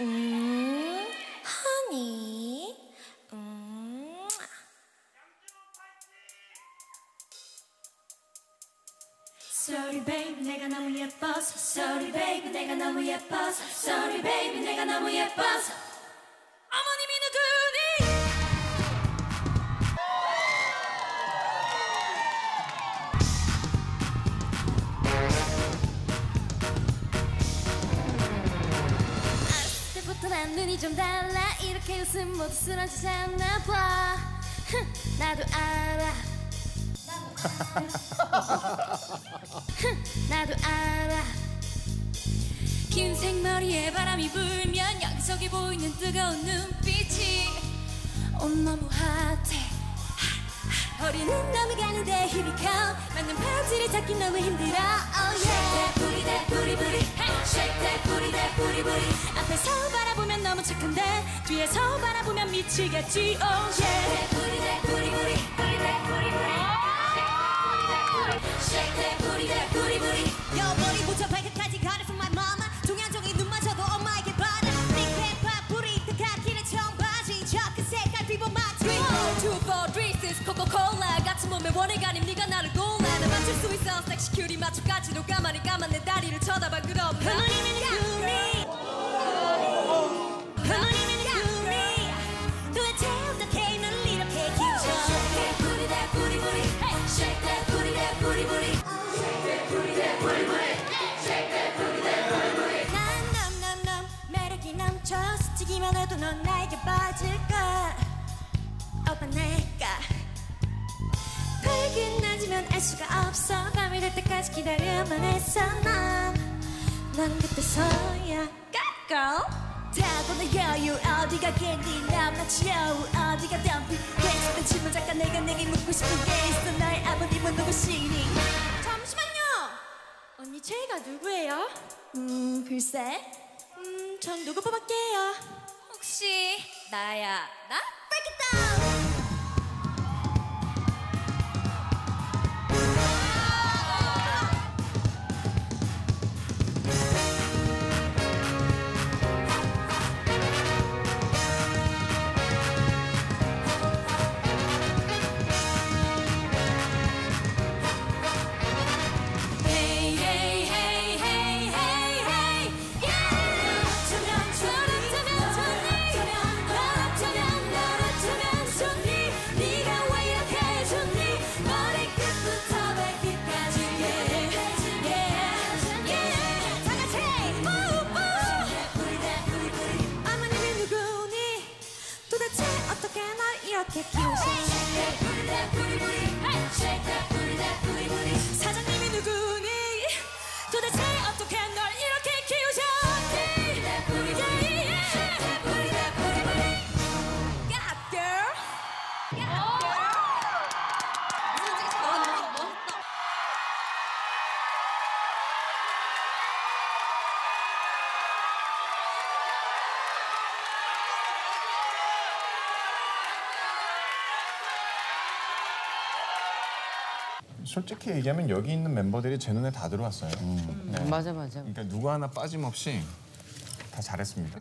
음, 허니. 음. 누구니 난 눈이 좀 달라. 이렇게 웃음 모두 쓰러지잖아. 봐. 흥, 나도 알아. 흥, 나도 알아. 긴 생머리에 바람이 불면 여기저기 보이는 뜨거운 눈빛이 온몸 핫해 허리는 넘어가는데 힘이 커. 맞는 바지를 잡기 너무 힘들어. Oh yeah. 부리 대 that 부리. 대 부리 부리 앞에서 바라보면 너무 착한데 뒤에서 바라보면 미치겠지. Oh yeah. 부리 대 부리 부리 부리 대 부리 부리 Shake that 부리 대 부리 부리 여머리부터 발끝까지 가려서 my mama 동양종이 눈마저도 엄마에게 받아. 빅팩파 뿌리트 카키는 청바지. 저그 색깔 피부 마트 Two, four, three, six, 코카콜라 같은 몸에 원해 가림 네가 나를 골라 나 맞출 수 있어. 섹시 큐리 맞춤까지도 가만히 가만 내 다리를 쳐다봐 알 수가 없어. 밤이 될 때까지 기다려만 했어 난난 그때서야 girl 타고난 여유. 어디가 겠니 나 마치 여우 어디가 덤피 괜찮은 질문 잠깐 내가 내게 묻고 싶은 게 있어. 나의 아버님은 누구시니? 잠시만요. 언니 제가 누구예요? 음 글쎄. 음전 누구 뽑을게요? 혹시 나야? 나? Break it down 날 이렇게 키우셨니 솔직히 얘기하면 여기 있는 멤버들이 제 눈에 다 들어왔어요. 네. 맞아 맞아. 그러니까 누구 하나 빠짐없이 다 잘했습니다.